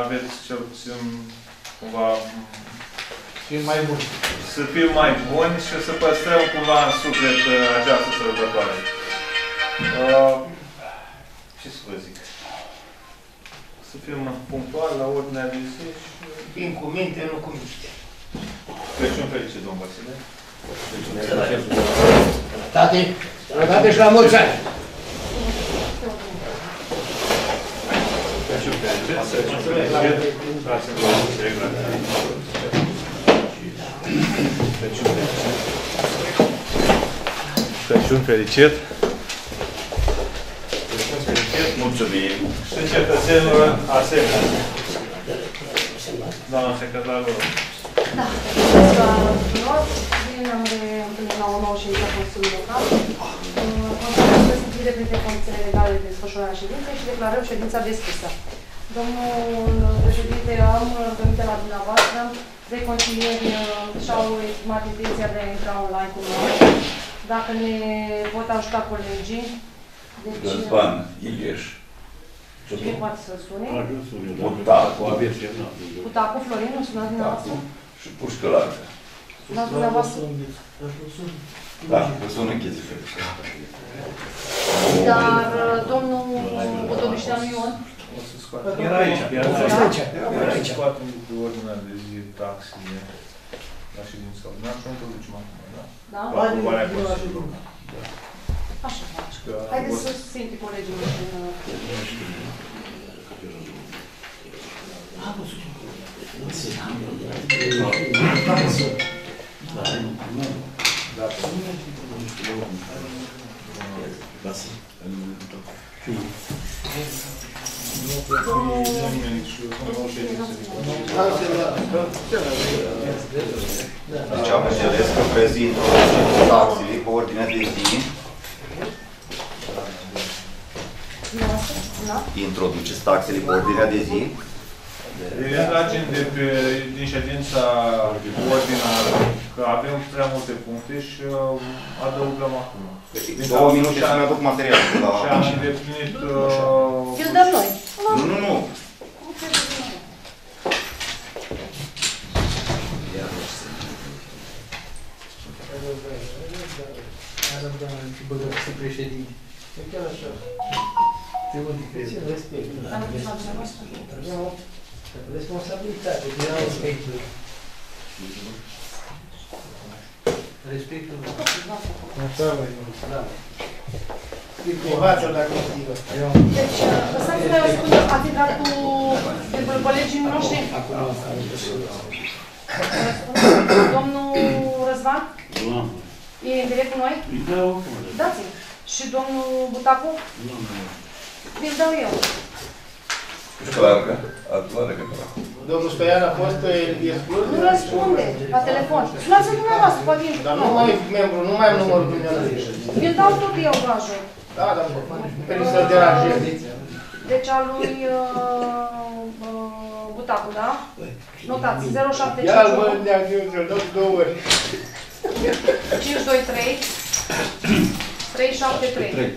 aveți cel puțin cumva Fim mai buni. să fim mai buni și să păstrăm cumva în suflet uh, această sărbătoare. Uh, ce să vă zic? Să fim punctuali la ordinea de zi și Fim cu minte, nu cu miște. Crăciun fericit, domn Vasile. Tate, tate și la mulți ani. Crăciun fericit. Mulțumim. Și cetățenilor asemenea. Doamna secretar, vă rog. Da, ziua tuturor. Bine ne-am reîntâlnit la o nouă ședință a Consiliului Local. Constatăm că sunt îndeplinite condițiile legale de desfășurare a ședinței și declarăm ședința deschisă. Domnul președinte, am rugăminte la dumneavoastră. De consilieri și-au exprimat intenția de a intra online cu noi. Dacă ne pot ajuta colegii, deci Răzvan Ileș. cine poate să sune? Mutacu. Cu Tacu Florin, nu sunați dumneavoastră? Și Pușcălacă. Sunați dumneavoastră? Da, că sună chestii pe Pușcălacă. Dar uh, domnul Botovișteanu Ion, O să scoatem. Era aici, era aici. Era aici. Scoatem de ordinea de zi taxele la ședința ordinară și o introducem acum, da? da? Cu aprobarea Consiliului. Așa faci. Că a Haideți fost- să se simte colegii noștri în... Nimeni și o nouă ședință de Consiliu. Deci am înțeles că prezint taxele pe ordinea de zi. Dumneavoastră? Da? Introduceți taxele pe ordinea de zi. Retragem de pe, din ședința ordinară că avem prea multe puncte și uh, adăugăm acum. Două minute să-mi aduc materialul. de Și am La... îndeplinit... uh, Îl dăm noi. Nu, nu, nu. Are doamne, ce băgăți să președinte. E chiar așa. Te unde crezi? Respect. Am dus la dumneavoastră. Responsabilitate, era respectul. Respectul. Așa, mai mult, da. Învață dacă motivă. Deci, uh, lăsați-ne o secundă, ați intrat cu pentru colegii noștri. Domnul Răzvan? E în direct cu noi? Îi dau acum. Dați-mi. Și domnul Butacu? Nu, nu, nu. Vi-l dau eu. Clarca, atuare că Clarca. Domnul Stoian a fost exclus? Nu răspunde la telefon. Sunați-l dumneavoastră, poate intru. Dar nu mai membru, nu mai am numărul dumneavoastră. Vi-l dau tot eu, Bajul. Da, dar nu. Pentru să-l deranjez. Deci al lui uh, uh, Butacu, da? Păi. Notați, 0751. Ia-l mă, ne-am două ori. 5, 2, 3. 3, 7, 3. 3.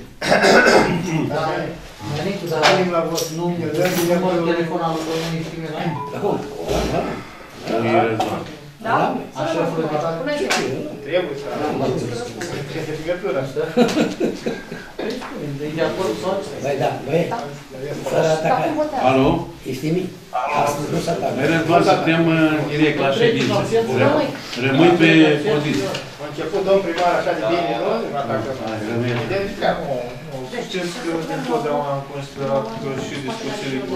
Veniți, dar avem la vot numărul de telefon al domnului Fimelan. Da. da? Așa frumos. Trebuie să avem. Trebuie să avem. Trebuie să avem de acord sau? Băi, da, băi, fără Dar cum atacare. votează? Alo? Ești nimic. Astăzi nu se atacă. Mereu doar suntem în direct la ședință. Rămâi. Rămâi pe poziție. A început domn primar așa de bine, nu? Atacă. Identificat. Știți că întotdeauna am considerat că și discuțiile cu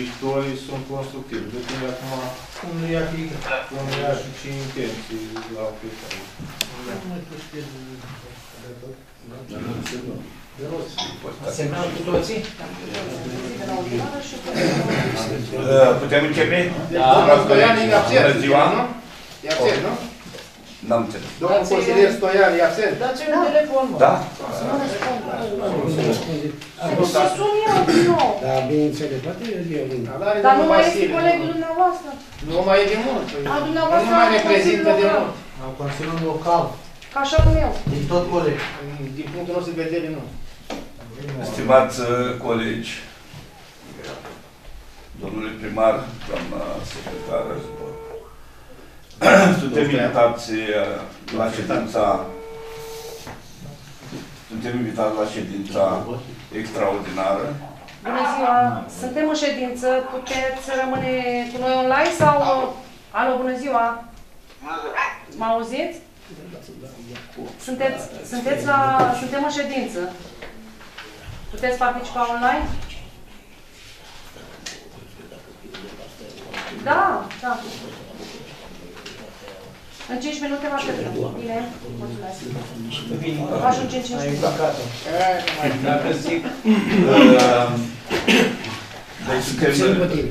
victorii sunt constructive. Depinde acum Cum nu ia fi... cum ia și ce intenții la fiecare. Semnal cu toții? De la ordinară și cu... Putem începe? Deci domnul Stoian e absent. Bună ziua. nu? E absent, nu? N-am înțeles. Domnul consilier Stoian e absent. Dați-mi un telefon, mă. Da? Nu răspund. răspunde. A Să fost- sun eu din nou. Da, bineînțeles, poate eu vin. Dar nu mai este colegul dumneavoastră. Nu mai e de mult. păi. A, dumneavoastră Nu mai are reprezintă de Consiliul mult. Am Consiliul Local, Ca așa cum eu. din tot coleg. Din punctul nostru de vedere, nu. Stimați uh, colegi, domnule primar, doamna secretară, suntem invitați uh, la ședința suntem invitați la ședința extraordinară. Bună ziua! Suntem în ședință. Puteți rămâne cu noi online sau... Alo, bună ziua! Mă auziți? Sunteți, sunteți la... Suntem în ședință. Puteți participa online? Da, da. În 5 minute va trebui. Bine? Mulțumesc. Ajung în 5 Ai minute. îmbrăcat-o. Dacă zic, uh, deci Țin cu suntem, tine.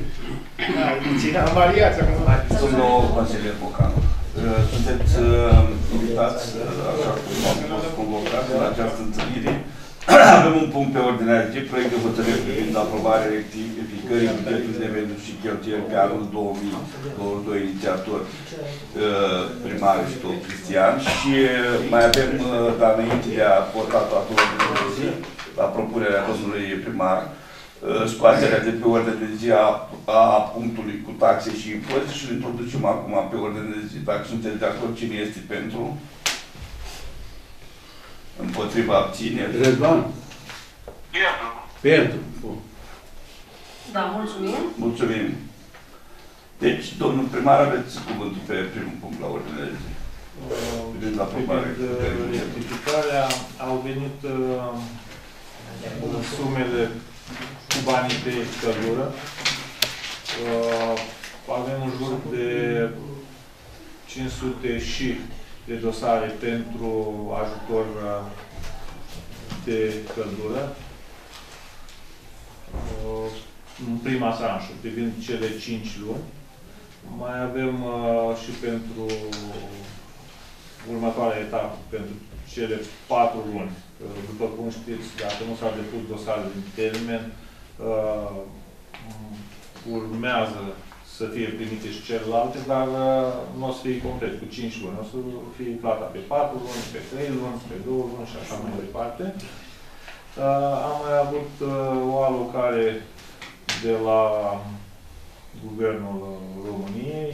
Da, ține am variați acum. domnul consilier Bocan, uh, sunteți uh, invitați, uh, așa cum am fost convocați la această întâlnire. Avem un punct pe ordinea de zi, proiect de hotărâre privind aprobarea rectificării bugetului de venituri și cheltuieli pe anul 2022, inițiator uh, primar și tot Cristian și uh, mai avem, uh, dar înainte de a porta toată ordinea de zi, la propunerea domnului primar, uh, scoaterea de pe ordine de zi a, a punctului cu taxe și impozite și îl introducem acum pe ordine de zi. Dacă sunteți de acord, cine este pentru? Împotriva abțineri? Răzvan? Pentru. Bun. Da, mulțumim. Mulțumim. Deci, domnul primar, aveți cuvântul pe primul punct la ordine de zi. Privind la aprobare. Privind uh, rectificarea, au venit uh, sumele cu banii pe căldură. Uh, avem în jur de 500 și de dosare pentru ajutor uh, de căldură. Uh, în prima tranșă, privind cele 5 luni. Mai avem uh, și pentru următoarea etapă, pentru cele 4 luni. Uh, După cum știți, dacă nu s-a depus dosarul în termen, uh, urmează să fie primite și celelalte, dar uh, nu o să fie complet cu 5 luni. O să fie plata pe 4 luni, pe 3 luni, pe 2 luni și așa mai departe. Uh, Am mai avut uh, o alocare de la Guvernul României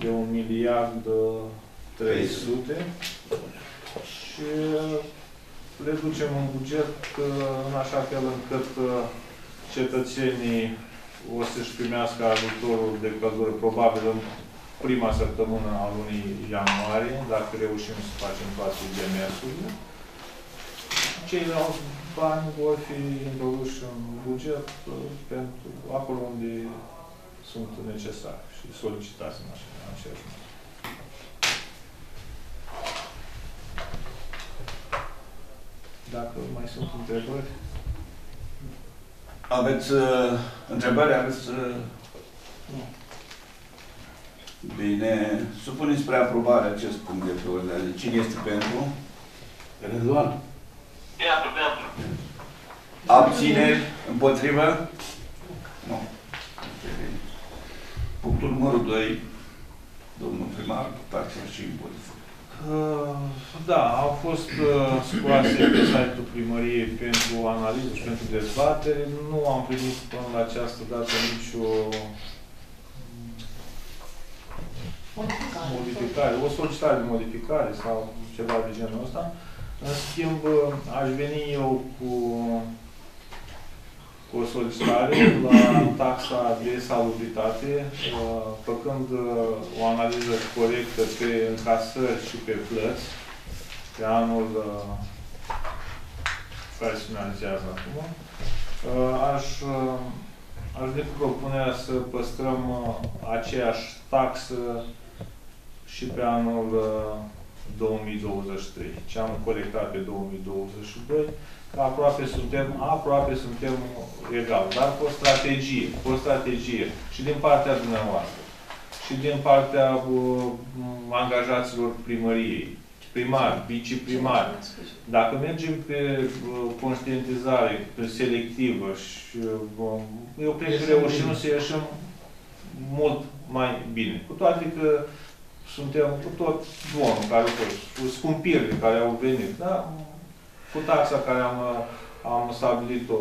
de 1 miliard uh, 300 și uh, reducem un buget uh, în așa fel încât uh, cetățenii o să-și primească ajutorul de căldură probabil în prima săptămână a lunii ianuarie, dacă reușim să facem toate demersurile. Ceilalți bani vor fi introduși în buget uh, pentru acolo unde sunt necesari și solicitați în așa- în același mod. Dacă mai sunt întrebări, Aveți uh, întrebări? Aveți... Uh... Nu. Bine. Supunem spre aprobare acest punct de pe ordinea de zi. Cine este pentru? Răzvan? Abțineri? Împotrivă? Nu. Punctul numărul 2, domnul primar, taxe și impozite. Uh, Da, au fost uh, scoase pe site-ul primăriei pentru analiză și pentru dezbatere. Nu am primit până la această dată nicio modificare, o solicitare de modificare sau ceva de genul ăsta. În schimb, uh, aș veni eu cu, cu o solicitare la taxa de salubritate, uh, făcând uh, o analiză corectă pe încasări și pe plăți pe anul uh, care se finalizează acum. Uh, Aș, uh, aș veni cu propunerea să păstrăm uh, aceeași taxă și pe anul uh, 2023. Ce am colectat pe 2022, că aproape suntem, aproape suntem egal, dar cu o strategie, cu o strategie și din partea dumneavoastră și din partea uh, angajaților primăriei, primari, viceprimari, dacă mergem pe uh, conștientizare, pe selectivă și uh, eu cred că reușim să ieșim mult mai bine. Cu toate că suntem cu tot bonul care a fost, cu scumpirile care au venit, da? Cu taxa care am, am stabilit-o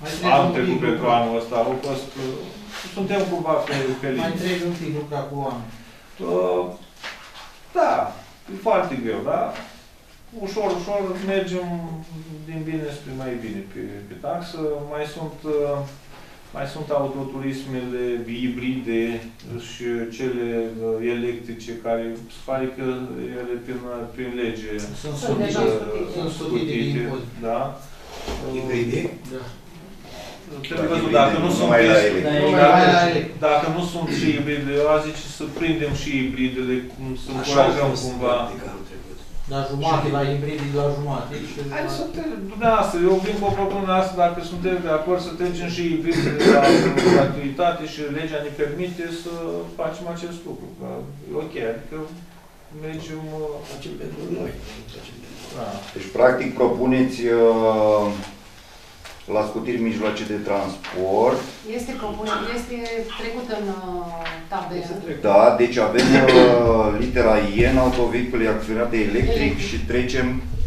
Mai anul trebuie trecut un pic pentru lucra. anul ăsta, au fost, uh, suntem cumva pe, pe Mai linie. trebuie un pic lucra cu oameni. Uh, Da, e foarte greu, da? Ușor, ușor mergem din bine spre mai bine pe, pe taxă. Mai sunt, uh, mai sunt autoturismele hibride și cele uh, electrice care se pare că ele prin, prin lege Sunt Sunt deja scutite, scutite. sunt scutite din impozit. da? Hibride? Da. Trebuie văzut dacă nu sunt Numai la peste- ele. Nu dacă, mai are. dacă nu sunt și hibridele, eu aș zice să prindem și hibridele, cum să Așa a încurajăm fost cumva. Practic anul trecut. La jumate, la hibrid, la jumate. Și Hai la- să te, dumneavoastră, eu vin cu o propunere asta, dacă suntem de acord să trecem și hibridele la gratuitate și legea ne permite să facem acest lucru. Că e ok, adică mergem... uh, Facem pentru noi. nu facem pentru- Da. Deci, practic, propuneți uh, la scutiri mijloace de transport, Este propunere, este trecut în uh, tabelă. da, deci avem uh, litera I în autovehicule acționate electric Electric. și trecem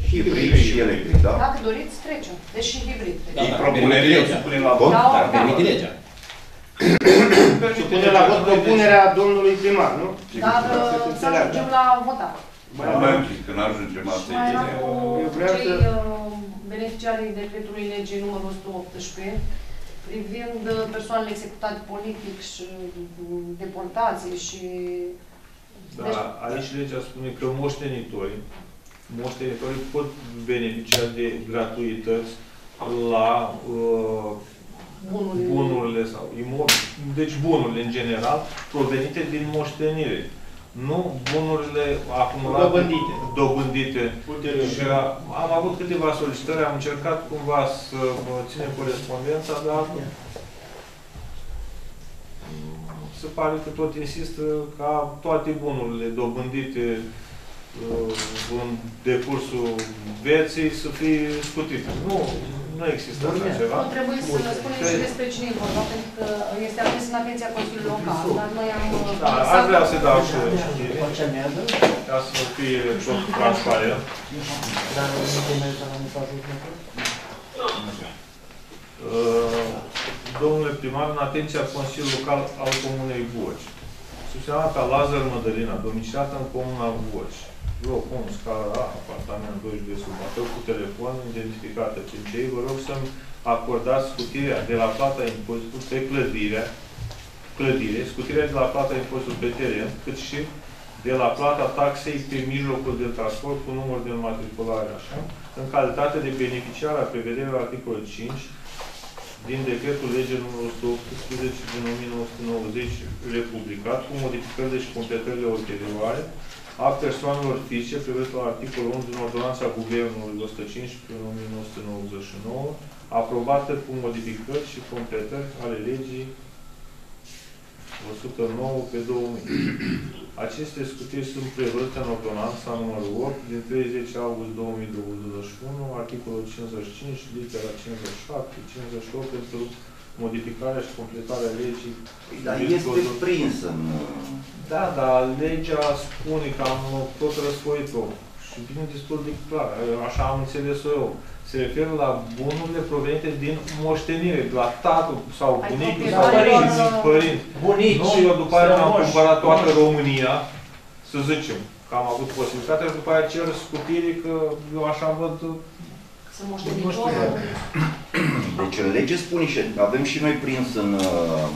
hibrid și electric, da? Dacă doriți, trecem. Deci și hibrid. Ei trecem. propunere, eu supunem la vot. Da, Dar da. permite legea. Permite Supune la vot legea, propunerea domnului primar, nu? Dar Să se uh, să înțeleagă. ajungem la votare. Mai avem și când ajungem asta Și mai era e cu Eu vreau cei să- uh, beneficiarii decretului legii numărul 118 privind uh, persoanele executate politic și uh, deportații și... Deci, Da, aici legea spune că moștenitorii, moștenitorii pot beneficia de gratuități la uh, bunurile. bunurile sau imobile, deci bunurile în general, provenite din moștenire. Nu bunurile acumulate, Dobândite. dobândite. Ulterior. Și a- am avut câteva solicitări, am încercat cumva să mă ținem corespondența, dar mm, se pare că tot insistă ca toate bunurile dobândite uh, în decursul vieții să fie scutite. Nu, nu există așa ceva. Nu trebuie să spunem și despre cine e vorba, pentru că este adus în atenția Consiliului Local, dar noi am... uh, Da, aș vrea să dau și știri, Funcționează, ca să fie tot transparent. dar nu se merge la mesajul următor. Uh, Domnule primar, în atenția Consiliului Local al Comunei Voci. Susționata Lazar Mădălina, domiciliată în Comuna Voci. Loc 1, scara A, apartament 12 sub Bacău, cu telefon, identificată. 5 Vă rog să-mi acordați scutirea de la plata impozitului pe clădire, clădire, scutirea de la plata impozitului pe teren, cât și de la plata taxei pe mijlocul de transport cu număr de înmatriculare, așa, în calitate de beneficiar a prevederilor articolul 5 din decretul lege numărul 118 din 1990 republicat cu modificările și completările ulterioare a persoanelor fizice prevăzut la articolul 1 din ordonanța Guvernului 115 din 1999 aprobată cu modificări și completări ale legii 109 pe 2000. Aceste scutiri sunt prevăzute în ordonanța numărul 8 din 30 august 2021, articolul 55, litera 57, 58 pentru modificarea și completarea legii. Dar este prins în... uh, Da, dar legea spune că am tot răsfoit-o și vine destul de clar, așa am înțeles-o eu. Se referă la bunurile provenite din moștenire, de la tatăl sau Ai bunicul copii, sau ai părinți, doar- părinți. Bunici, Nu, eu după aia mi-am strămoși. cumpărat toată România, să zicem, că am avut posibilitatea și după aia cer scutire că eu așa văd Să Nu moștenitorul... Deci în lege spune și avem și noi prins în, uh,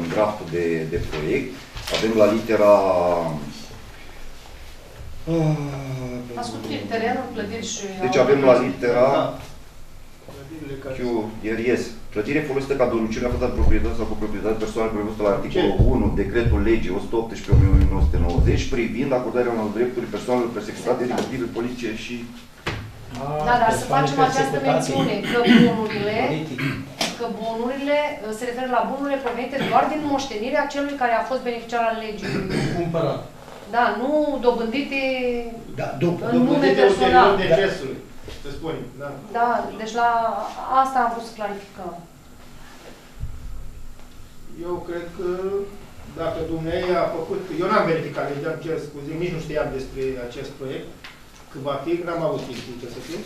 în draftul de, de proiect, avem la litera... Ascultări, terenul, clădiri și... Deci avem la litera Clădirile ca- Q, RS. Clădire folosită ca domiciliu aflată în proprietate sau cu proprietate persoană prevăzută la articolul 1, decretul legii 118-1990 privind acordarea unor drepturi persoanelor persecute din motive politice și Da, dar să facem această mențiune, că bunurile, Politic. că bunurile uh, se referă la bunurile provenite doar din moștenirea celui care a fost beneficiar al legii. Cumpărat. Da, nu dobândite, Da, după. În nume Dobândite personal. ulterior decesului, să spunem, da. da, deci la asta am vrut să clarificăm. Eu cred că dacă dumneavoastră a făcut, eu n-am verificat, le dăm cer scuze, nici nu știam despre acest proiect, că va fi, n-am avut timp, ce să fiu.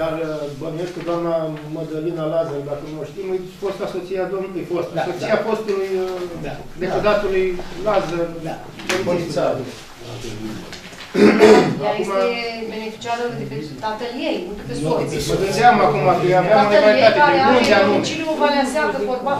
Dar uh, bănuiesc că doamna Mădălina Lazar, dacă nu o știm, e fosta soția domnului, fost, Da, soția da. fostului uh, Da. deputatului Lazar, Da. polițist. Ea Acum- este beneficiară de pe tatăl ei, nu de pe soț. Mă gândeam acum că aveam o Tatăl ei legalitate care de are unde anume. domiciliul Valea Seacă, vorba,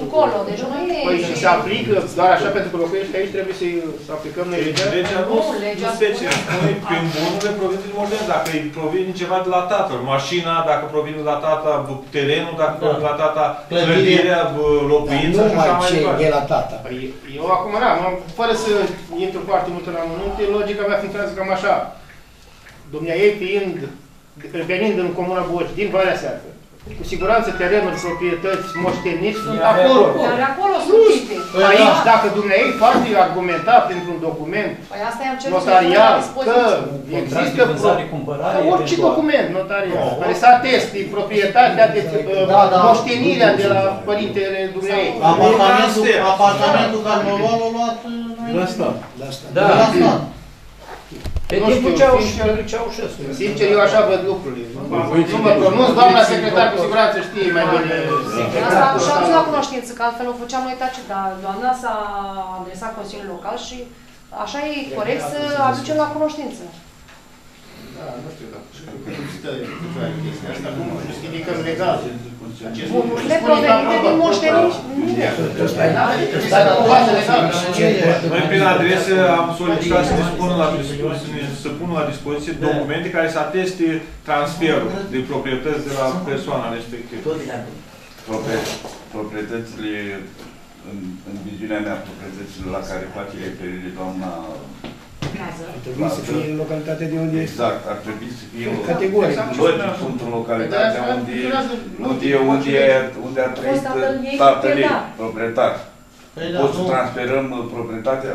încolo, deci nu e... Păi și se aplică doar așa pentru că locuiești aici, trebuie să, să aplicăm noi legea? Legea nu, Nu, legea nu special. Spune prin bunurile provin din ordine, dacă îi provine ceva de la tatăl. Mașina, dacă provine de la tata, b- terenul, dacă Da. provine de la tata, Clădirea. clădirea, b- locuința și Numai așa mai ce departe. e la tata. Păi eu acum, da, m- fără să intru foarte mult în amănunte, logica mea funcționează cam așa. Dumnea ei fiind, venind în Comuna Boci, din Valea Seacă, cu siguranță terenuri, proprietăți, moșteniți sunt Ea are acolo. acolo. Dar acolo sunt chite. Aici, dacă dumnea ei poate argumenta printr-un document Păi asta i-am cerut notarial să pună la că dispoziție. Contract există de vânzare, pro- cumpărare, orice eventual. document notarial care să ateste proprietatea de uh, Da, da. moștenirea de la părintele dumnea ei. Apartamentul, Asta e. apartamentul care l-a luat, l-a luat La asta. La asta. Da. la stat. Pe Nu timpul știu, Ceaușescu. sincer- Ceaușescu. Sincer, eu așa văd lucrurile. Nu mă pronunț, doamna secretar cu siguranță știe mai bine. Asta și am dus la cunoștință, că altfel o făceam noi taci, dar doamna s-a adresat Consiliul Local și așa e corect să aducem la cunoștință. Da, nu știu dacă știu că există deja chestia asta. Cum justificăm legal? Acest lucru? Bunurile Spune doamna provenite din Bă. moșteniri, nu. Este o bază legală. Noi prin adresă am solicitat să ne spună la dispoziție, să pună la dispoziție documente care să ateste transferul de proprietăți de la persoana respectivă. Proprie- Proprietățile, în, în viziunea mea, proprietățile la care face referire doamna Trebuie să fie în localitatea de unde este. Exact, ar trebui să fie o Categoric. logic într-o localitate Păi de asta unde, funcționează unde, logic, unde, face- unde a trăit Fost tatăl ei tatăl ei, proprietar. proprietar. Păi da, Poți să nu. transferăm uh, proprietatea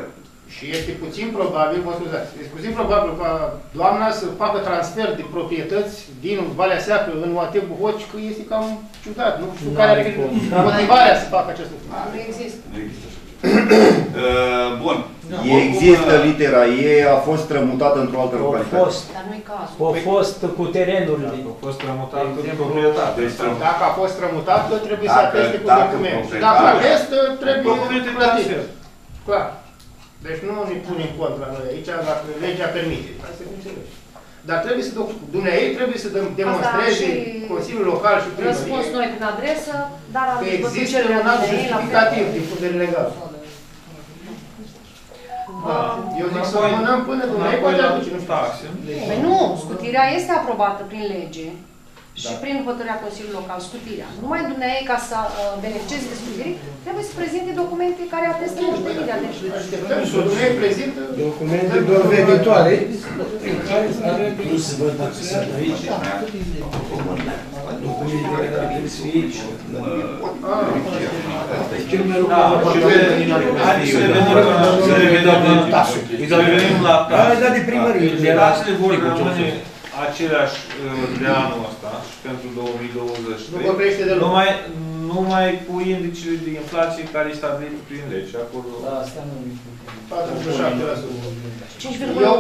Și este puțin probabil, mă scuzați, este puțin probabil ca doamna să facă transfer de proprietăți din Valea Seacă în OAT Buhoci, că este cam ciudat. Nu știu care are motivarea să facă acest lucru. Nu există. Nu există așa ceva. Uh, Bun. E există litera E, a fost strămutată într-o altă A localitate. fost, Dar nu-i cazul. a fost cu terenurile. A fost rămutat De în exemplu, proprietate. Deci strămut- Dacă a fost strămutată, trebuie să Dacă- ateste cu dacă document. Și proprietarul- dacă atestă, trebuie Documente de plătit. transfer. Clar. Deci nu ne punem contra noi aici, dacă legea permite. Hai să înțeleg. Dar trebuie să, dumneavoastră trebuie să dăm- demonstreze și Consiliul Local și Răspuns primărie noi prin adresă, dar am că văzut există cererea un act dumneavoastră la fel. justificativ din punct de vedere legal. Da. Eu zic să Înapoi- rămânăm până dumneavoastră înapoi poate la aduce, nu știu. taxe. Păi nu, scutirea este aprobată prin lege și Da. prin hotărârea Consiliului Local, scutirea. Numai dumneavoastră, ca să uh, beneficieze de scutire, trebuie să prezinte documente care atestă moștenirea. Deci, Așteptăm și dumneavoastră prezintă Documente doveditoare în care să avem Nu se văd dacă sunt aici. Documentele care trebuie să fie aici. Cel mai rău Da, că și apartamentul re- nu are hai să copii. revenim la- să revenim la să revenim la Da, taxe. da, de primărie. Da. Taxele vor rămâne aceleași uh, de anul ăsta și pentru 2023. Nu vor crește deloc. Numai, numai cu indicele de inflație care e stabilit prin lege. Acolo. Da, asta nu 47%. 5,1. Eu,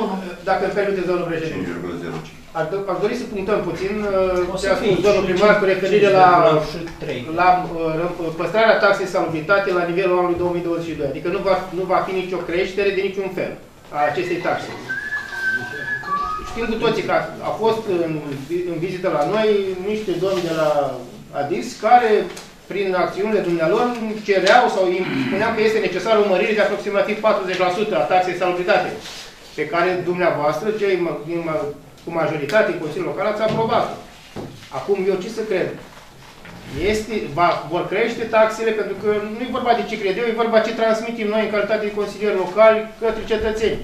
dacă îmi permiteți, domnul președinte, 5,05. aș, do- aș dori să punctăm puțin O uh, să ce a fie spus domnul primar cu referire la, și trei. la uh, ră- păstrarea taxei salubritate la nivelul anului 2022. Adică nu va, nu va fi nicio creștere de niciun fel a acestei taxe. Știm cu toții că a, a fost în, în vizită la noi niște domni de la ADIS care prin acțiunile dumnealor cereau sau îi spuneau că este necesară o mărire de aproximativ 40% a taxei salubritate pe care dumneavoastră, cei ma- din ma- cu majoritate în Consiliul Local, ați aprobat. Acum eu ce să cred? Este, va, vor crește taxele pentru că nu e vorba de ce cred eu, e vorba ce transmitem noi în calitate de consilieri locali către cetățeni.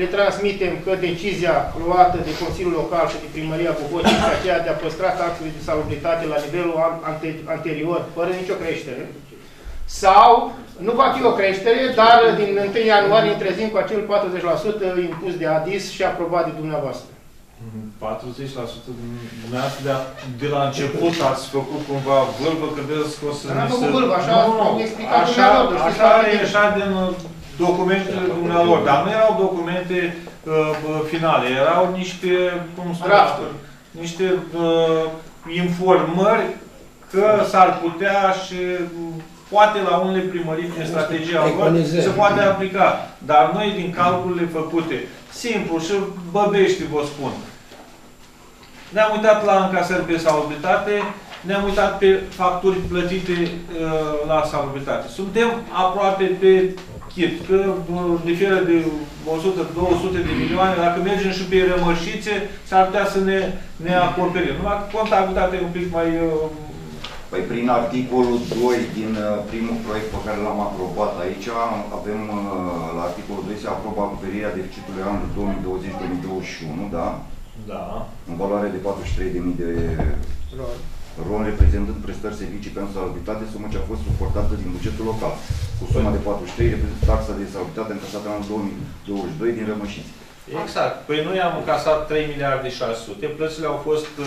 Le transmitem că decizia luată de Consiliul Local și de Primăria Buhoci este aceea de a păstra taxele de salubritate la nivelul an- ante, anterior, fără nicio creștere. sau nu va fi o creștere, dar din 1 ianuarie trezim cu acel 40% impus de ADIS și aprobat de dumneavoastră. 40% dumneavoastră de, la- de la început ați făcut cumva vâlvă, credeți că o să... Dar n-am ni făcut se- vâlvă, așa Nu, nu, au explicat așa, dumneavoastră, știți așa foarte e bine. așa din uh, documentele dumnealor, dar nu erau documente uh, uh, finale, erau niște, cum spuneam, Drafturi. niște uh, informări că s-ar putea și uh, poate la unele primării prin strategia lor Preconizări. se poate aplica. Dar noi din calculele făcute, simplu și băbești vă spun, ne-am uitat la încasări pe salubritate, ne-am uitat pe facturi plătite uh, la salubritate. Suntem aproape pe chit, că uh, diferă de 100-200 de milioane, dacă mergem și pe rămășițe, s-ar putea să ne, ne acoperim. Numai că contabilitatea e un pic mai... Uh, Păi prin articolul 2 din uh, primul proiect pe care l-am aprobat aici, avem uh, la articolul 2 se aprobă acoperirea deficitului anului 2020-2021, da? da. În valoare de 43.000 de RON reprezentând prestări servicii pentru salubritate, sumă ce a fost suportată din bugetul local, cu suma de 43 reprezintă taxa de salubritate încasată în anul 2022 din rămășiți. Exact. Păi noi am încasat 3 miliarde și 600, plățile au fost uh,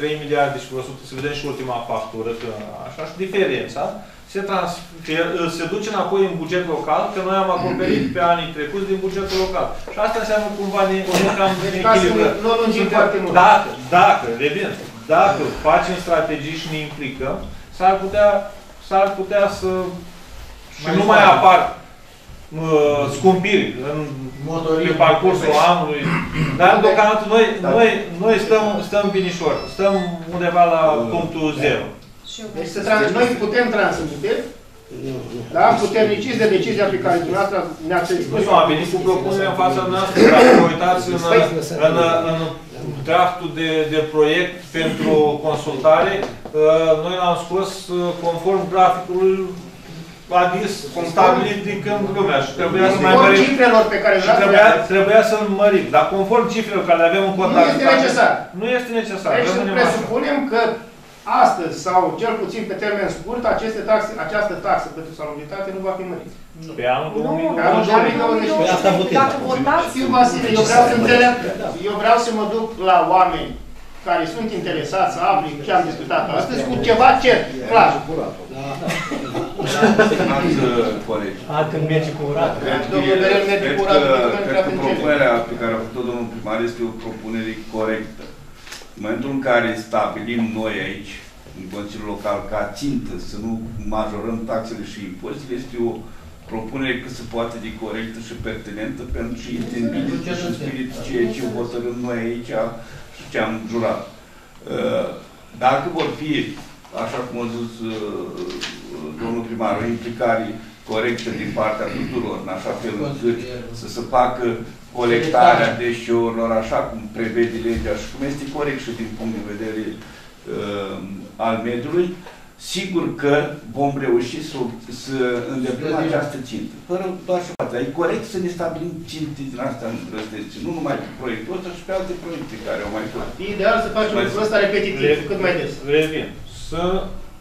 3 miliarde și 100, să vedem și ultima factură, că așa, și diferența se, transfer, uh, se duce înapoi în buget local, că noi am acoperit pe anii trecuți din bugetul local. Și asta înseamnă cumva ne, ne cam Ca să echilibră. nu lungim foarte mult. Dacă, dacă, revin, dacă facem strategii și ne implicăm, s-ar putea, s-ar putea să și Mai nu mai fain. apar uh, scumpiri în Motorii. pe parcursul anului. Dar deocamdată noi, noi, noi stăm, stăm binișor, stăm undeva la punctul zero. Și eu Deci să trans- noi putem transmite, da, puterniciți de decizia pe care dumneavoastră ne-ați expus. Nu, am venit cu propunerea în fața noastră, dacă vă uitați în, în, în draftul de, de proiect pentru consultare, uh, noi l-am scos uh, conform graficului adis, cum stabilit din când lumea și trebuia să mai Conform mărim. cifrelor pe care Și le trebuia, trebuia să mărim. Dar conform cifrelor care le avem în Nu contabilitate. este necesar. Nu este necesar. Deci să rămânem așa. presupunem că astăzi sau cel puțin pe termen scurt aceste taxe, această taxă pentru salubritate nu va fi mărită. Pe anul Nu, 2020. Anul 2020. Păi asta votez. Dacă votați, Știu, Vasile, eu vreau să înțeleg, eu vreau să mă duc la oameni care sunt interesați să afli ce am discutat astăzi cu ceva cert, clar. Stimați uh, colegi, A, când merge cu urat. cred că, Domnul Berel merge cred cu că, ratul, pentru că cred că înțeleg. propunerea pe care a făcut-o domnul primar este o propunere corectă. În momentul în care stabilim noi aici, în Consiliul Local, ca țintă, să nu majorăm taxele și impozitele, este o propunere cât se poate de corectă și pertinentă, pentru că este în bine și în spirit ceea ce hotărâm noi aici și ce am jurat. Uh, Dacă vor fi, așa cum a zis uh, domnul primar, o implicare corectă din partea tuturor, în așa fel încât să se facă colectarea deșeurilor așa cum prevede legea și cum este corect și din punct de vedere uh, al mediului, sigur că vom reuși să, să îndeplinim această țintă. Fără doar și poate. E corect să ne stabilim ținte din astea în răsteți, nu numai pe proiectul ăsta, și pe alte proiecte care au mai fost. E ideal să facem lucrul ăsta repetitiv, cât mai des. Revin. Să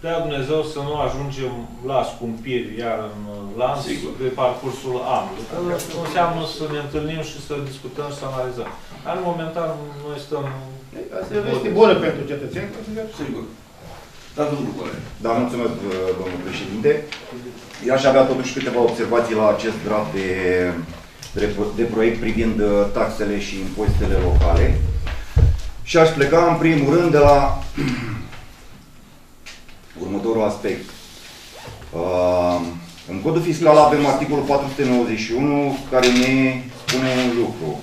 dea Dumnezeu să nu ajungem la scumpiri iar în lanț Sigur. pe parcursul anului. Că nu înseamnă să ne întâlnim și să discutăm și să analizăm. Dar momentan noi stăm... Asta e o veste bună pentru cetățeni, consider. Sigur. Da, domnul coleg. Da, mulțumesc, domnul președinte. Eu aș avea totuși câteva observații la acest draft de, de, de proiect privind uh, taxele și impozitele locale. Și aș pleca în primul rând de la următorul aspect. Uh, în codul fiscal avem articolul 491 care ne spune un lucru.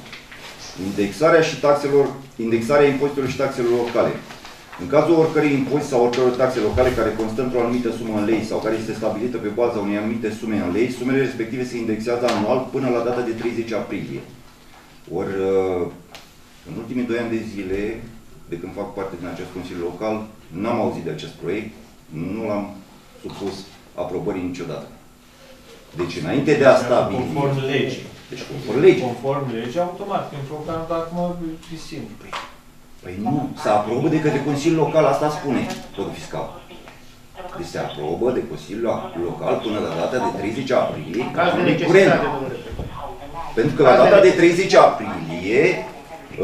Indexarea și taxelor, indexarea impozitelor și taxelor locale. În cazul oricărui impozit sau oricăror taxe locale care constă într-o anumită sumă în lei sau care este stabilită pe baza unei anumite sume în lei, sumele respective se indexează anual până la data de 30 aprilie. Ori, uh, în ultimii doi ani de zile, de când fac parte din acest Consiliu Local, n-am auzit de acest proiect, nu l-am supus aprobării niciodată. Deci, înainte de a stabili... Conform legii. Deci, conform legii. Conform legii, automat. Prin program, dar acum e simplu. Păi nu, se aprobă de către Consiliul Local, asta spune codul fiscal. Deci se aprobă de Consiliul Local până la data de 30 aprilie Caz de anului curent. necesitate, domnule președinte. Pentru că la data de 30 aprilie,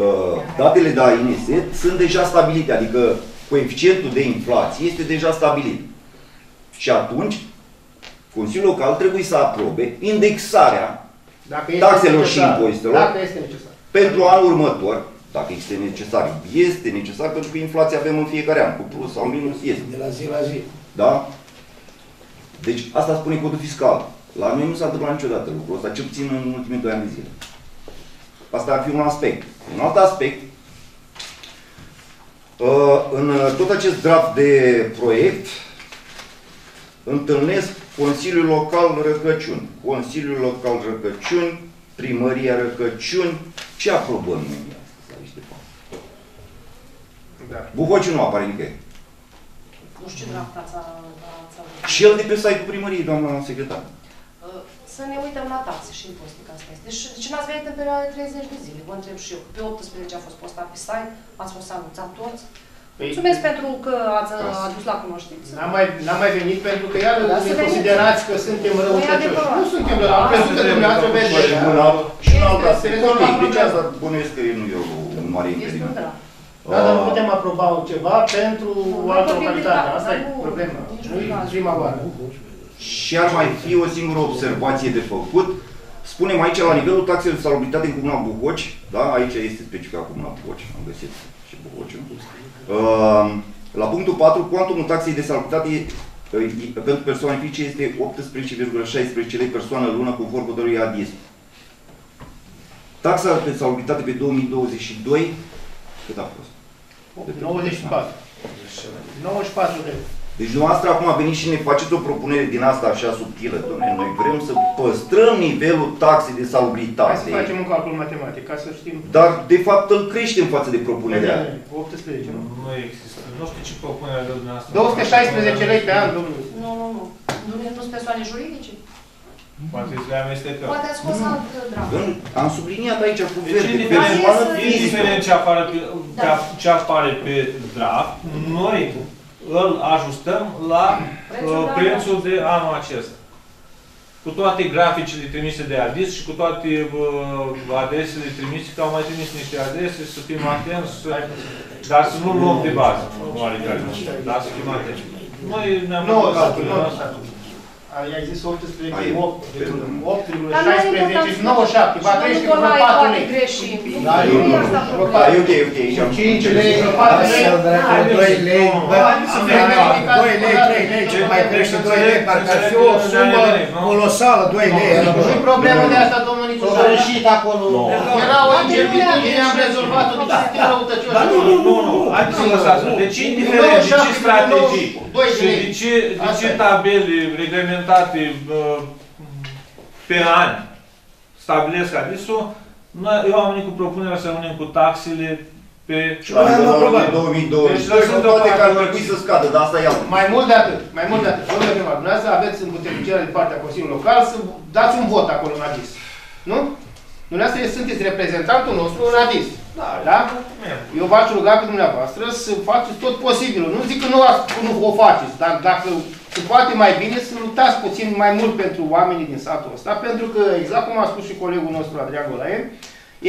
uh, datele de la INSET sunt deja stabilite, adică coeficientul de inflație este deja stabilit. Și atunci, Consiliul Local trebuie să aprobe indexarea Dacă este Taxelor și necesar. impozitelor. Dacă este necesar. pentru anul următor, dacă este necesar. Este necesar pentru că inflația avem în fiecare an, cu plus sau minus este. De la zi la zi. Da? Deci asta spune codul fiscal. La noi nu s-a întâmplat niciodată lucrul ăsta, cel puțin în ultimii doi ani de zile. Asta ar fi un aspect. Un alt aspect, uh, în tot acest draft de proiect, întâlnesc Consiliul Local Răcăciuni, Consiliul Local Răcăciuni, Primăria Răcăciuni, ce aprobăm noi astăzi aici de fapt? Da. Buhociu nu apare nicăieri. Nu știu ce draft ați ați- Și el de pe site-ul primăriei, doamna secretar. Uh, Să ne uităm la taxe și impozite, că asta este. Deci, de ce n-ați venit în perioada de 30 de zile? Vă întreb și eu. Pe 18 a fost postat pe site, ați fost anunțat toți. Păi, Mulțumesc pentru că ați uh, adus la cunoștință. N-am mai, n-am mai venit pentru că iar Da, să ne veniți. considerați că suntem Nu e răutăcioși. adevărat. Nu suntem rău. Am crezut că dumneavoastră vedeți. Mâna și în alta Este se rezolvat rezolvă. Deci problema. asta bănuiesc că nu e un mare Este un impediment. draft. Da, dar nu Ah, putem aproba ceva pentru Nu, o altă vorbim de localitate. taxe, Asta e dar nu- problema. nici Nu nu e cazul. prima oară. Și ar mai fi o singură observație de făcut. Spunem aici, la nivelul taxelor de salubritate în Comuna Buhoci, da, aici este specificat Comuna Buhoci, am găsit și Buhociul. Uh, la punctul 4, cuantumul taxei de salubritate uh, pentru persoane fizice este 18,16 lei persoană lună conform hotărârii ADIS. Taxa de salubritate pe 2022, cât a fost? 94. 94 de Deci dumneavoastră acum a venit și ne faceți o propunere din asta așa subtilă, domnule. Noi vrem să păstrăm nivelul taxei de Hai salubritate, să facem un calcul matematic, ca să știm. dar de fapt îl creștem față de propunerea. 18, nu? Nu există. Nu știu ce propunere de dumneavoastră. 216 lei pe an, domnule. Nu, nu, nu. Nu nu sunt persoane juridice? Poate le amestecăm. Poate ați scos alt uh, draft. Domnule, Am subliniat aici cu Deci, verde, indiferent, persoană Asta e să- fizică. indiferent ce apare, pe, Da. ce apare pe draft, noi îl ajustăm la Prețul uh, de prețul de anul acesta. Cu toate graficele trimise de ADIS și cu toate uh, adresele trimise, că au mai trimis niște adrese, să fim atenți, să, dar să nu luăm de bază, oarecare, dar să fim atenți. Noi ne-am Nu, făcut nu, calculele nu. noastre. Ai zis 18, Ai, 8, Dar nu e 8,16, important 97, va să crește nu cu vreo mai 4 toate lei. greșim. Nu Da, nu nu, e asta Da, problema. e ok, ok, aici am 5 înțeles. lei, patru lei. să dracu, 2 lei, bă, Să fie verificat 2 lei, 3 lei, ce mai crește 2 lei, parcă ar fi o sumă colosală, 2 lei. Nu e problemă de asta, domnul S-a Nicu. greșit acolo. Era o incertitudine, am rezolvat-o, deci suntem răutăcioși. Dar nu, nu, nu, nu. Haideți să lăsați. Deci, indiferent de ce 97, strategii 92 și de ce, de Asta ce e. tabele reglementate uh, pe ani stabilesc adisul, noi, eu am venit cu propunerea să rămânem cu taxele pe... Și la nivelul anului 2022, Deci lăsând poate că ar deoparte- trebui să scadă, dar asta e altă. Mai mult de atât, mai mult de atât, domnule primar, dumneavoastră aveți în puternicire de partea Consiliului Local să dați un vot acolo în ADIS. Nu? Dumneavoastră sunteți reprezentantul nostru în ADIS. Da, Da? Eu v-aș ruga pe dumneavoastră să faceți tot posibilul. Nu zic că nu, ați- nu o faceți, dar dacă se poate mai bine să luptați puțin mai mult pentru oamenii din satul ăsta, pentru că, exact cum a spus și colegul nostru Adrian Golae,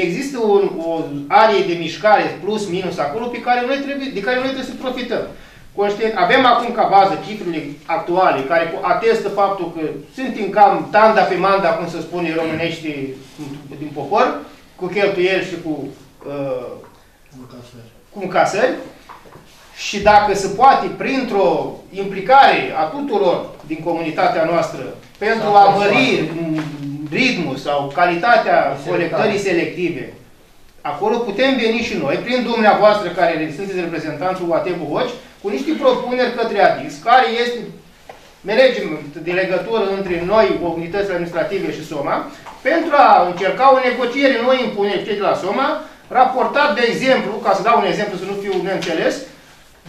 există un, o arie de mișcare plus minus acolo pe care noi trebuie, de care noi trebuie să profităm. Conștient, avem acum ca bază cifrele actuale care atestă faptul că suntem cam tanda pe manda, cum se spune românești din popor, cu cheltuieli și cu uh, cu încasări. Și dacă se poate, printr-o implicare a tuturor din comunitatea noastră pentru a mări mm, ritmul sau calitatea colectării selective, acolo putem veni și noi, prin dumneavoastră care sunteți reprezentantul UAT Buhoci, cu niște propuneri către ADIS, care este management de legătură între noi, unitățile administrative și SOMA, pentru a încerca o negociere noi impuneri cei de la SOMA, raportat, de exemplu, ca să dau un exemplu să nu fiu neînțeles,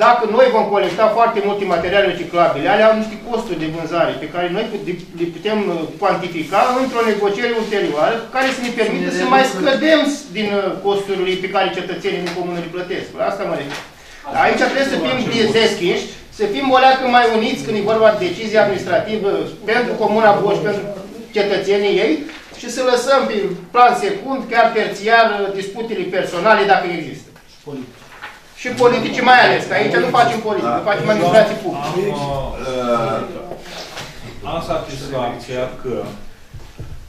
dacă noi vom colecta foarte multe materiale reciclabile, ale au niște costuri de vânzare pe care noi put- le putem uh, cuantifica într-o negociere ulterioară care să ne permită să mai scădem din uh, costurile pe care cetățenii din comună le plătesc. La asta mă refer. Aici trebuie să fim deschiși, să fim o leacă mai uniți când e vorba de decizie administrativă pentru Comuna Boș, pentru cetățenii ei și să lăsăm pe plan secund, chiar terțiar, disputele personale dacă există. Și politici mai ales, că aici nu facem politică, facem administrații publice. Am, uh, am satisfacția că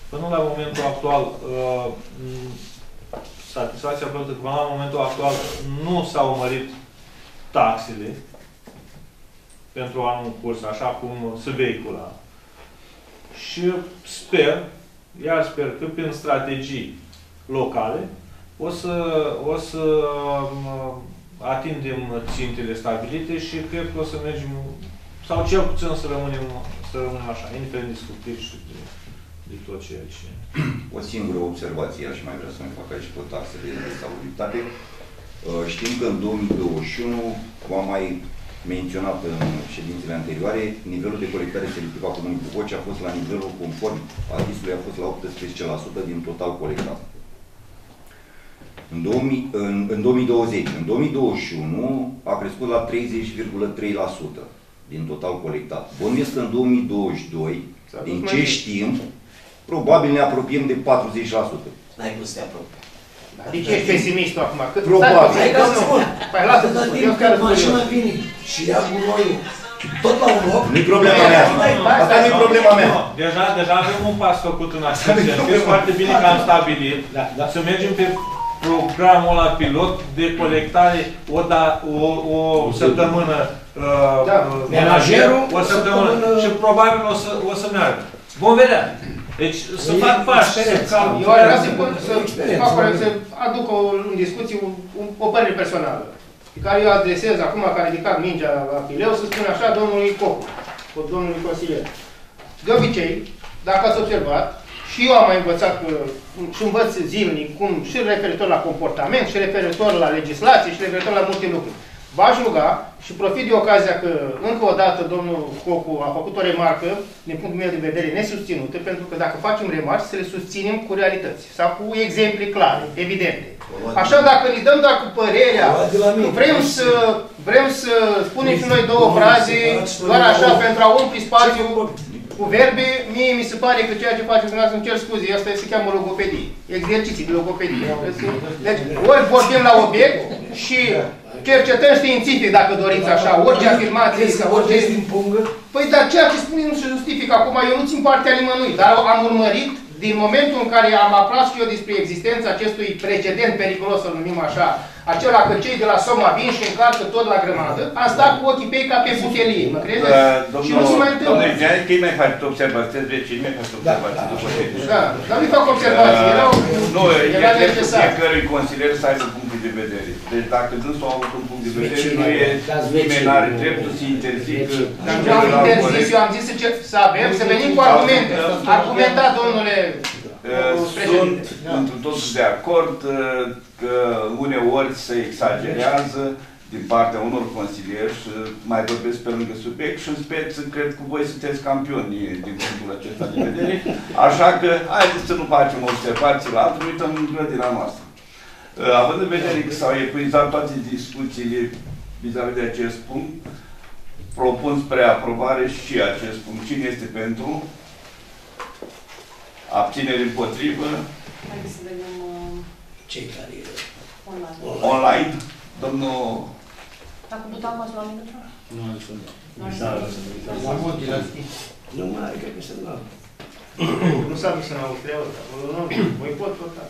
până la momentul actual uh, m, satisfacția pentru că până la momentul actual nu s-au mărit taxele pentru anul în curs, așa cum se vehicula. Și sper, iar sper că prin strategii locale o să, o să um, atingem țintele stabilite și cred că o să mergem, sau cel puțin să rămânem, să rămânem așa, indiferent de scutiri și de, de tot ceea ce... O singură observație aș mai vrea să mai fac aici pe taxele de salubritate. Uh, Știm că în 2021, v-am mai menționat în ședințele anterioare, nivelul de colectare selectivă a Comunei Bucoci a fost la nivelul conform adisului a fost la 18% din total colectat. În, 2000, în, în 2020, în 2021 a crescut la 30,3% din total colectat. Bănuiesc că în 2022, din ce știm, probabil ne apropiem de 40%. N-ai cum să te apropii. De ce ești pesimist tu acum? Cât Probabil. Stai puțin, Hai ca să domnul. spun. Păi lasă Atâta să timp eu chiar cât mașina vine și ia gunoiul tot la un loc, Nu-i problema mea. Asta nu-i problema mea. Deja, deja avem un pas făcut în acest sens. E foarte bine că am stabilit Da, da. să mergem pe programul la pilot de colectare o, da, o, o săptămână uh, Da. uh, Menajerul, o săptămână săptămână- și probabil o să, o să meargă. Vom vedea. Deci să E fac pași, să experiență. cal... Eu aș vrea să, pun- să, Experiență. fac corect, să aduc o, în discuție un, un, o părere personală, pe care eu adresez acum, care a ridicat mingea la fileu, să spun așa, domnului Cocu, cu domnului consilier. De obicei, dacă ați observat, și eu am mai învățat uh, și învăț zilnic, cum și referitor la comportament, și referitor la legislație, și referitor la multe lucruri. V-aș ruga și profit de ocazia că încă o dată domnul Cocu a făcut o remarcă, din punctul meu de vedere, nesusținută, pentru că dacă facem remarci, să le susținem cu realități sau cu exemple clare, evidente. Așa, dacă ne dăm dacă părerea, Luat de la mine. vrem să, vrem să spunem și noi două fraze, doar așa, pentru a umpli spațiul cu verbe, mie mi se pare că ceea ce faceți dumneavoastră, îmi cer scuze, asta se cheamă logopedie. Exerciții de logopedie. Deci, ori vorbim la obiect și cercetăm științific, dacă doriți așa, orice afirmație Crezi că sau orice... vorbesc din pungă? Păi, dar ceea ce spunem nu se justifică. Acum, eu nu țin partea nimănui, dar am urmărit din momentul în care am aflat și eu despre existența acestui precedent periculos, să-l numim așa, acela că cei de la Soma vin și încarcă tot la grămadă, am stat cu ochii pe ei ca pe butelie, mă credeți? și nu se mai întâmplă. Domnule Gianni, că mai faceți observații, sunteți vecini, mai faceți observații Da, da, după așa. ce. Da, dar nu fac observații, erau, Nu, era e dreptul necesar. fiecărui consilier să aibă punctul de vedere. Deci dacă dânsul a avut un punct de vedere, Vecine, nu e, dați nimeni vecine. nu are dreptul să interzică. Dar nu am interzis, eu am zis să, ce- să avem, să venim cu argumente. Argumentat, domnule Uh, Sunt într totul de acord uh, că uneori se exagerează din partea unor consilieri și mai vorbesc pe lângă subiect și în speță cred că voi sunteți campioni din punctul acesta de vedere. Așa că haideți să nu facem observații la altul, uităm în grădina noastră. Uh, Având în vedere că s-au epuizat toate discuțiile vis-a-vis de acest punct, propun spre aprobare și acest punct. Cine este pentru? Abțineri împotrivă? Haideți să vedem uh, Cei care online. Online? Domnul Dacă butam mă la minutul? Nu are să dau. Nu are să- La munte, la schi. nu mai are, cred că se dă. Nu s-a dus în Austria, acolo nu, voi pot vota.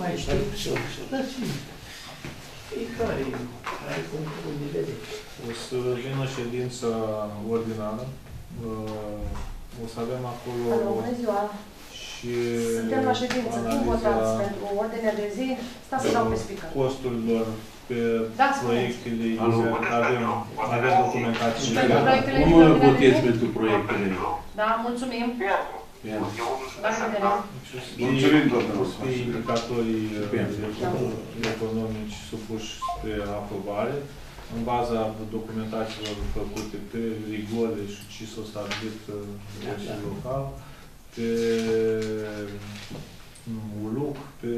Mai știu, sunt, sunt. Da, și Fiecare are punctul de vedere. O să vină ședința ordinară. Uh, O să avem acolo Alo, bună ziua! și Suntem la ședință. Cum votați pentru ordinea de zi? Stați să dau pe speaker. costurilor pe Da, spuneți. proiectele Alo. inițiale. avem, avem documentație și Pentru pe proiectele Nu din mă ordinea de votez zi? pentru proiectele. Da, mulțumim. Iar. La revedere. Mulțumim, domnul Spre consilier. indicatorii uh, Bine. economici supuși spre aprobare, în baza documentațiilor făcute pe rigore și ce s-a stabilit uh, nivelul local, pe mm, ULUC, pe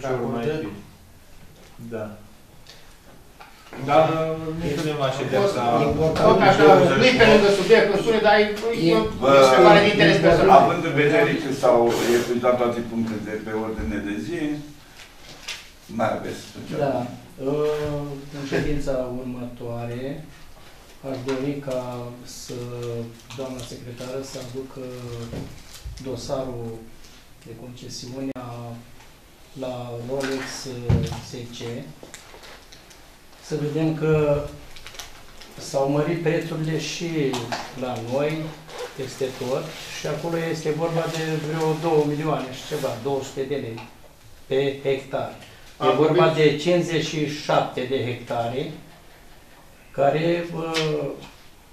ce ori mai Raportări. fi. Da. Dar nu punem la ședința... Tot așa, nu-i pe lângă subiect, îmi spune, dar e e o Bă, întrebare de interes personal. Având în vedere că s-au epuizat toate punctele de pe ordine de zi, mai aveți ceva. Da. Uh, În ședința următoare aș dori ca să, doamna secretară, să aducă dosarul de concesiune a- la Rolex uh, SC. Să vedem că s-au mărit prețurile și la noi, peste tot, și acolo este vorba de vreo 2 milioane și ceva, 200 de lei pe hectar. E Am vorba vorbit- de 57 de hectare, care uh,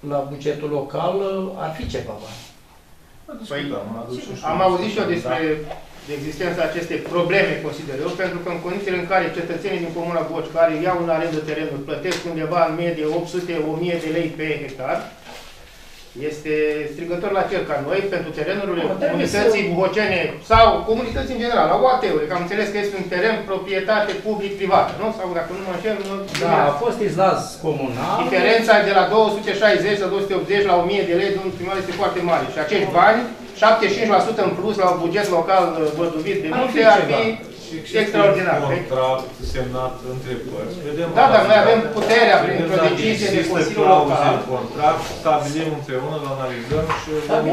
la bugetul local uh, ar fi ceva bani. Păi, Am adus și Am auzit și eu despre existența acestei probleme, consider eu, pentru că în condițiile în care cetățenii din Comuna Boci, care iau în arendă terenul, plătesc undeva în medie 800-1000 de lei pe hectar, este strigător la cer ca noi, pentru terenurile Mă, trebuie comunității să- bocene sau comunității în general, la UAT-uri, că am înțeles că este un teren proprietate public-privată, nu? Sau dacă nu mă înșel, nu Da, a fost izlaz comunal. Diferența de la 260 la 280 la 1000 de lei de un primar este foarte mare. Și acești bani, 75% în plus la un buget local uh, văduvit de Ar multe, fi ar ceva. fi extraordinar. Un contract semnat între părți. Vedem Da, dar noi dacă- avem puterea prin vedem într-o dacă decizie de există Consiliul clauze Local. în contract, stabilim împreună, îl analizăm și...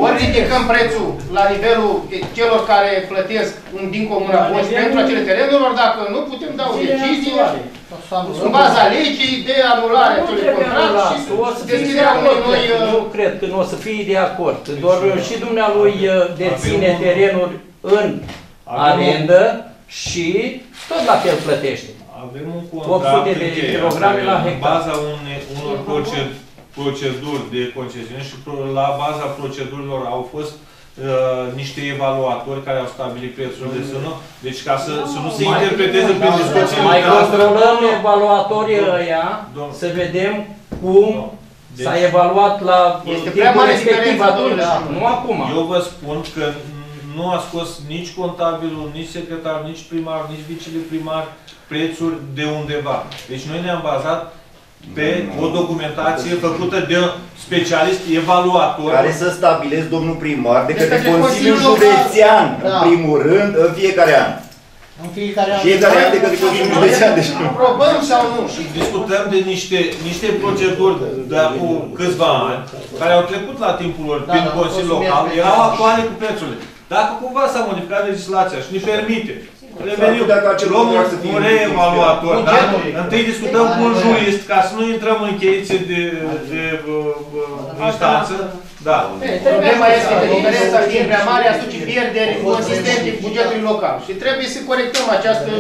Ori ridicăm prețul la nivelul celor care plătesc în- din Comuna La Boș nivelul- pentru acele terenuri, ori dacă nu putem da o Zilele decizie actuale. în baza legii de anulare a Nu acelui trebuie contract anulat. și O să fie de deschiderea unui acord. noi... cred. uh, Nu cred că nu o să fie de acord. Doar și dumnealui uh, deține Avem un- terenuri în Avem arendă și tot la fel plătește. Avem un 800 contract de încheiat, kilograme la în hectar. baza une, unor proced, proceduri de concesiune și pro, la baza procedurilor au fost uh, niște evaluatori care au stabilit prețul de sună. Deci ca să, să nu se Mai- interpreteze prin discuțiile Mai noastre. controlăm evaluatorii ăia Domn- să vedem cum Deci- s-a evaluat la Este timpul prea mare respectiv diferență, atunci, domnule. nu acum. Eu vă spun că nu a scos nici contabilul, nici secretar, nici primar, nici viceprimar prețuri de undeva. Deci noi ne-am bazat pe Nu. o documentație făcută de un specialist evaluator. Care să stabilesc domnul primar de De către către Consiliul Consiliul Local. Județean, în Da. primul rând, în fiecare an. În fiecare an. Fiecare an de către Consiliul Județean. Deci Aprobăm sau nu? Și discutăm de niște, niște proceduri de acum câțiva ani, care au trecut la timpul lor Da, prin da, Consiliul au fost Local, subiecte. erau actuale cu prețurile. Dacă cumva s-a modificat legislația și ne permite, revenim, putea ca acel luăm contract să un, fie un reevaluator, un dar genul. întâi discutăm cu un jurist ca să nu intrăm în cheițe de, de uh, uh, instanță. Da. Problema este că diferența fiind prea mare aduce pierderi consistente bugetului local. Și trebuie să corectăm această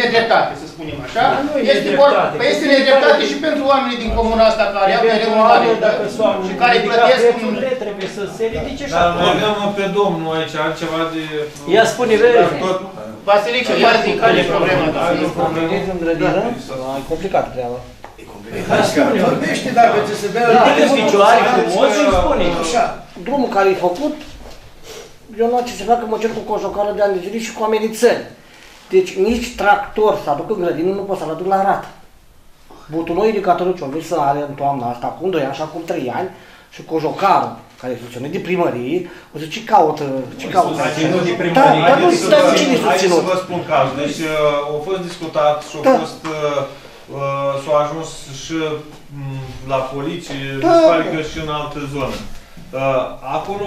nedreptate, să spunem așa. Dar nu e Este, nedreptate. vor, păi este nedreptate și pentru oamenii din comuna asta care au terenul în Eventual, arendă dacă s-au și care ridicat plătesc un... prețurile, trebuie să se ridice și Dar acolo. noi avem pe domnul aici, altceva de... Ia spune, vezi. Dar tot, Vasilic, și care care e problema? da? ai o problemă. în grădină, e complicat treaba. Vorbește dacă ți se dă... Ridică picioare frumos și spune. Așa. Drumul care e făcut, eu nu am ce să fac că mă cer cu cojocară de ani de zile și cu amenințări. Deci nici tractor să aduc în grădină nu pot să-l aduc la rat. Butonul indicatorul ce-o să are în toamna asta, acum 2 ani și acum 3 ani, și cojocarul, care funcționează de primărie, o să ce caută, ce caută. Susținut de Da, primărie. dar nu Haideți să dar vă- cine e Haideți să susținut? vă spun cazul. Deci uh, au fost discutat și au Da. fost, uh, uh, s-au ajuns și mm, la poliție, Da. mi se pare că și în altă zonă. Uh, acolo,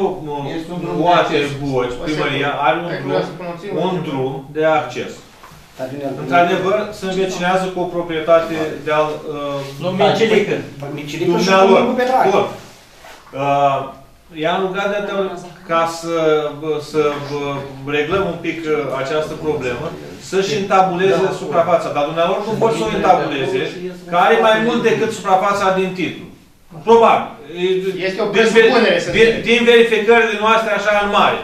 Este un drum de Oate acces. Boci, O primăria, secundă. are un Hai că drum, vreau să pronunțim un un- drum de acces. Dar din el- Într-adevăr, se învecinează cu o proprietate de-al uh, Nu Micilică. Micilică și dumnealor. cu Petrache. Bun. Uh, I-am rugat de atâtea ori ca să, bă, să bă, reglăm un pic uh, această problemă, să-și întabuleze suprafața. Dar dumnealor nu pot să o întabuleze, că are mai mult decât suprafața din titlu. Probabil. Este o Din ver- presupunere, să din, înțeleg. din verificările noastre așa în mare.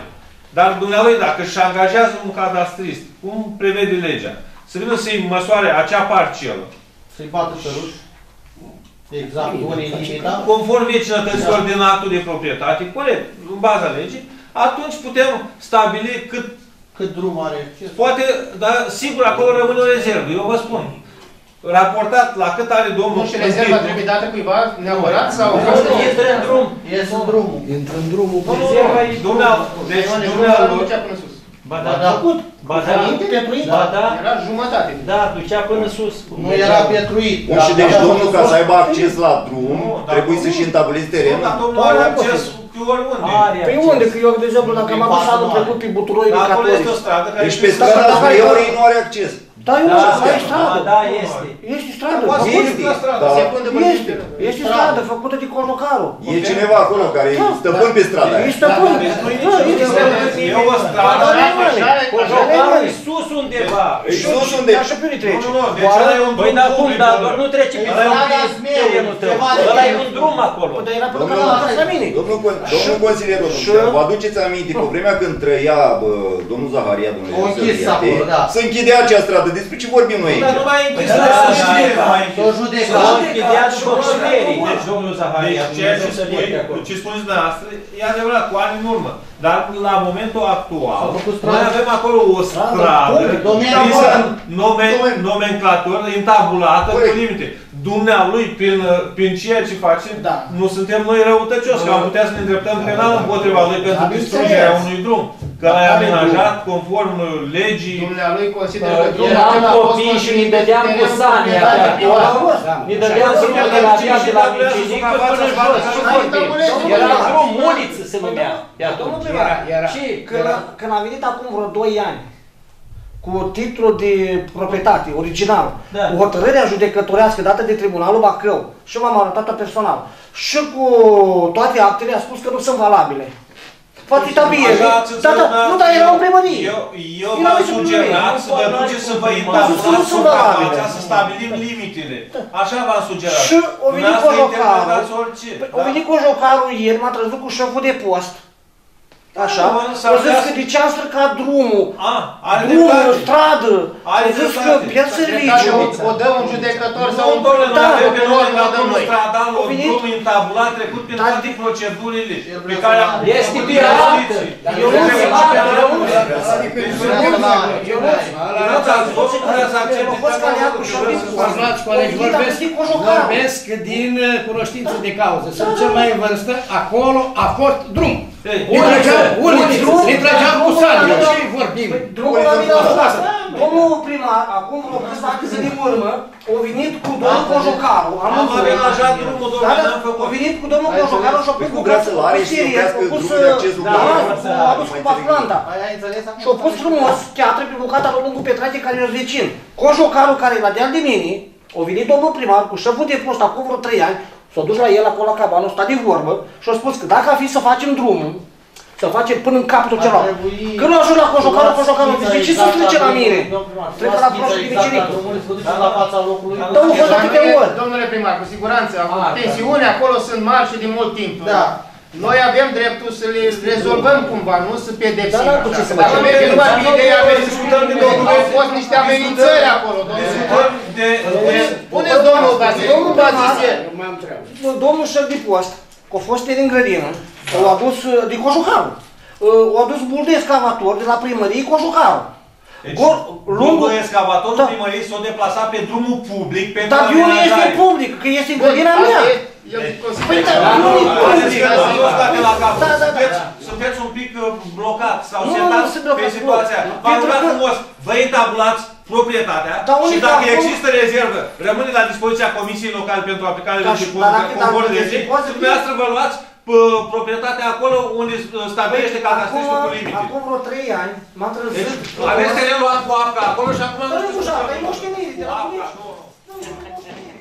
Dar dumnealui, dacă își angajează un cadastrist, cum prevede legea, să vină să-i măsoare acea parcelă, Să-i bată pe ruși. Exact, unii limita. conform vecinătăților din actul de proprietate, corect, în baza legii, atunci putem stabili cât Cât drum are. Ce poate, dar sigur acolo rămâne o rezervă, eu vă spun. Raportat la cât are domnul Nu și rezerva Închitu. trebuie dată cuiva neapărat sau... Intră în drum. Ies în drumul. Intră în drumul. Nu, nu, Rezerva nu, e dumneal, deci Ioane, dumneal, jumătate ducea până sus. Ba Ba da, da. făcut. Ba da. Înainte, petruit? Ba da. Era jumătate. Da, ducea până sus. Nu era pietruit. Bun, și deci domnul, ca să aibă acces la drum, Nu, dar trebuie să domnul- și întabuleze Nu, terenul. dar domnul Da, are da, acces poate. cu oriunde. Are Păi acces. unde? Că eu, de exemplu, dacă m-am dus anul trecut pe buturoi Dar acolo este o indicatori. stradă care Deci pe este- strada da, da, Zmeorei da. nu are acces. Da, eu Da, nu știu, da, ai stradă. da, este. Este stradă. Poate să făcută. fie la stradă. Da. Secundă Este. Este stradă făcută de Cojocaru. E cineva acolo care e stăpân pe strada aia. Ești stăpân. Deci nu e Da, nicio ești problemă. stăpân. E o stradă. Ba da, mă, Cojocarul e sus undeva. Ei, sus unde? Dar și pe unde Nu, trece? nu, nu, deci ăla e un Păi drum da, cum, public, dar domnule. nu trece pe Ăla e un Strada Zmeului, terenul tău. ceva de Ăla e genul. un drum acolo. Păi, dar era până Domnul- la casa mine. Domnul, con- domnul consilier, domnul, Și- vă aduceți aminte, pe vremea când trăia bă, domnul Zaharia, domnule O închis Săriate, acolo, da. să închidea acea stradă. Despre ce vorbim noi Dar aici? nu mai e închis Da, la da, știre, da. nu mai e închis. S-o judecat. S-a închidea după șmerii, deci domnul Zaharia, Deci ceea ce, Dumnezeu să spui, ierte acolo. ce spuneți dumneavoastră e adevărat, cu ani în urmă. Dar la momentul actual, S-au făcut noi stradă. avem acolo o Stradă stradă publică, domeniul scrisă acolo. în nomen, Domen- nomenclatură, intabulată, cu Corect. limite. Dumnealui, prin, prin ceea ce face, Da. nu suntem noi răutăcioși, că am putea să ne îndreptăm penal împotriva lui pentru Am distrugerea înțeles. unui drum. Că l-ai amenajat conform legii. Dumnealui consideră că Uh, drumul Eram acela a fost copii și ne construit pe dădeam cu terenul sania pe proprietar acolo. privat. Ne dădeam drumul de la via de la Micinic până jos. Ce vorbim? Era drum, uliță se numea. pe Domnul atunci. primar, era- și când, când a venit acum vreo 2 ani cu titlul de proprietate original, Da. cu hotărârea judecătorească dată de Tribunalul Bacău și m-am arătat personal și cu toate actele a spus că nu sunt valabile. Poate tabie. Așa ați Da, da, înțeles, nu, dar era în primărie. Eu, eu Era v-am în sugerat primărie. să vă duceți să vă Nu intabulați sunt suprafața, valabile. să stabilim limitele. Așa v-am sugerat. Și o venit Dumneavoastră Cojocaru. interpretați orice. Păi, da? Au venit cu jocarul ieri, m-a trăzut cu șeful de post. Așa? Da, mă, s-ar Au zis putea că să- de ce am stricat drumul, A, are drumul, dreptate. stradă. Are Au zis că dreptate. pierd Cred că serviciu. o dă un judecător sau Nu, un domnule, noi Da, avem pe procuror, noi la la dăm noi. stradal, Au un venit- drum intabulat, trecut prin Dar- toate procedurile El pe care am Este făcut pe arată. investiții. Eu nu Trebuie se să arată, facem eu nu lucruri. Adică Deci, nu nu- la- Eu nu Nu ați văzut că vrea să accepte Eu am fost pe caliat cu acolo, șeful că de vreau să post. Scuzați, colegi, Au venit, vorbesc, am venit cu jocarul. vorbesc din uh, cunoștință de cauză. Sunt cel mai în vârstă, acolo a fost drum. Ei, Ne trăgeam Uliță, uliță, drum, ne trăgeam cu drum, sabie. drum. Ce vorbim? Păi, Drumul la mine a fost. Domnul primar, acum vreo câțiva zile în urmă, a venit cu domnul Cojocaru. Am amenajat drumul, Da, domnule, da, n-am făcut. a venit cu domnul Cojocaru și a Păi pus cu cu brațul are și serie, lucrează a pus, drumul de acces da, lucru. a adus cu paplanta. Ai ai înțeles acum? Și a pus frumos chiatră pe bucata lui lungul Petrache care e vecin. Cojocarul care e la deal de mine, a venit domnul primar cu șeful de post acum vreo 3 ani, s-a dus la el acolo la cabană, a stat de vorbă și a spus că dacă ar fi să facem drumul, să facem până în capătul Ar celălalt. trebui- Când a ajuns la Cojocarul, Cojocarul zice, ce să trece la mine? Trec la prost de Exact, vicinic. drumul să duce la fața locului. Da, nu văd atâtea ori. Domnule primar, cu siguranță, Ah, tensiunea acolo sunt mari și din mult timp. Da. Noi avem dreptul să le rezolvăm cumva, nu să pedepsim. Da, da, cu așa. ce să Dacă facem? merge numai pe ideea Discutăm de amenințării, au fost niște amenințări acolo, domnule. Discutăm de... de- Puneți domnul Bazil, domnul Bazil, Eu mai am treabă. Domnul șef de post, că a fost el în grădină, l-a adus uh, de Cojocarul. Uh, A adus bul de excavator de la primărie Cojocarul. Deci, Gor- lungul lungul- excavatorul Da. primăriei s-o deplasat pe drumul public pentru Dar de unde este amenajare. public? Că este în grădina mea. Păi, Da, dar nu, nu e Vedeți că public. am fost dacă la cap. Da, da, da. Sunteți, sunteți un pic uh, blocat sau Nu, nu, setați nu sunt blocat, pe nu. situația. V-am Pentru rugat că- frumos, vă intabulați proprietatea Dar unde și că dacă acum- există rezervă, rămâne la dispoziția Comisiei Locale pentru aplicarea Dar legii și- dar dacă- conform dacă- legii. poate fi- Dumneavoastră vă luați uh, proprietatea acolo unde uh, stabilește cadastristul cu limite. acum vreo 3 ani m-am trezit. Deci aveți terenul luat cu apă acolo și acum Dar nu știu, dar e moștenire de la Cu apă, mine. nu, nu.